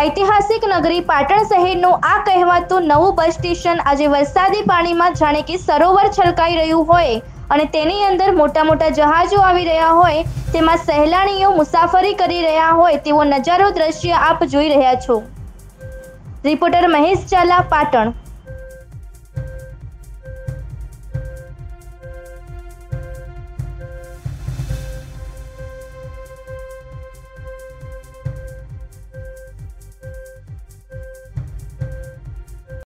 ઐતિહાસિક નગરી પાટણ શહેરનું આ કહેવાતું નવું બસ સ્ટેશન આજે વરસાદી પાણીમાં જાણે કે સરોવર છલકાઈ રહ્યું હોય અને તેની અંદર મોટા મોટા જહાજો આવી રહ્યા હોય, તેમાં સહેલાણીઓ મુસાફરી કરી રહ્યા હોય તેવો નજારો દ્રશ્ય આપ જોઈ રહ્યા છો. રિપોર્ટર મહેશ ચાલા પાટણ.